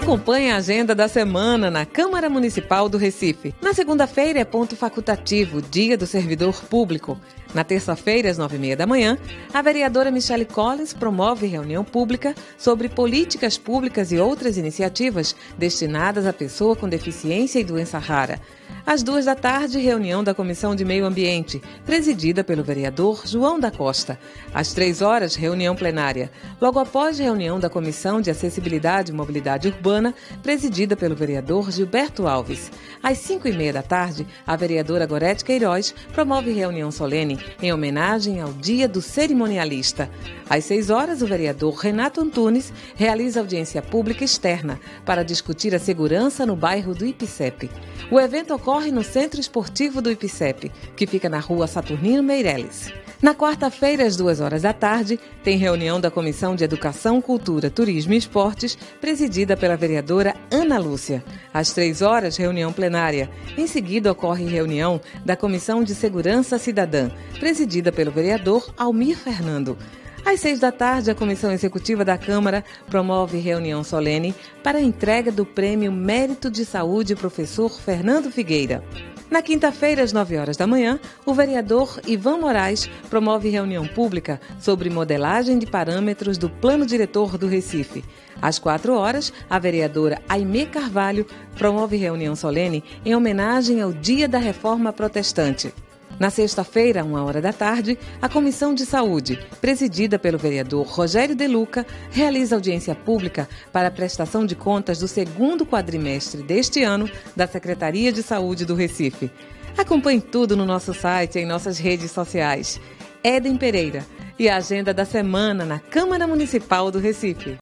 Acompanhe a agenda da semana na Câmara Municipal do Recife. Na segunda-feira é ponto facultativo, Dia do Servidor Público. Na terça-feira, às nove e meia da manhã, a vereadora Michele Collins promove reunião pública sobre políticas públicas e outras iniciativas destinadas à pessoa com deficiência e doença rara. Às duas da tarde, reunião da Comissão de Meio Ambiente, presidida pelo vereador João da Costa. Às três horas, reunião plenária. Logo após, reunião da Comissão de Acessibilidade e Mobilidade Urbana, presidida pelo vereador Gilberto Alves. Às cinco e meia da tarde, a vereadora Gorete Queiroz promove reunião solene em homenagem ao Dia do Cerimonialista. Às seis horas, o vereador Renato Antunes realiza audiência pública externa para discutir a segurança no bairro do Ipicep. O evento ocorre no Centro Esportivo do IPCEP, que fica na rua Saturnino Meireles. Na quarta-feira, às duas horas da tarde, tem reunião da Comissão de Educação, Cultura, Turismo e Esportes, presidida pela vereadora Ana Lúcia. Às três horas, reunião plenária. Em seguida, ocorre reunião da Comissão de Segurança Cidadã, presidida pelo vereador Almir Fernando. Às seis da tarde, a Comissão Executiva da Câmara promove reunião solene para a entrega do Prêmio Mérito de Saúde Professor Fernando Figueira. Na quinta-feira, às 9 horas da manhã, o vereador Ivan Moraes promove reunião pública sobre modelagem de parâmetros do Plano Diretor do Recife. Às 4 horas, a vereadora Aimee Carvalho promove reunião solene em homenagem ao Dia da Reforma Protestante. Na sexta-feira, uma hora da tarde, a Comissão de Saúde, presidida pelo vereador Rogério De Luca, realiza audiência pública para a prestação de contas do segundo quadrimestre deste ano da Secretaria de Saúde do Recife. Acompanhe tudo no nosso site e em nossas redes sociais. Eden Pereira e a agenda da semana na Câmara Municipal do Recife.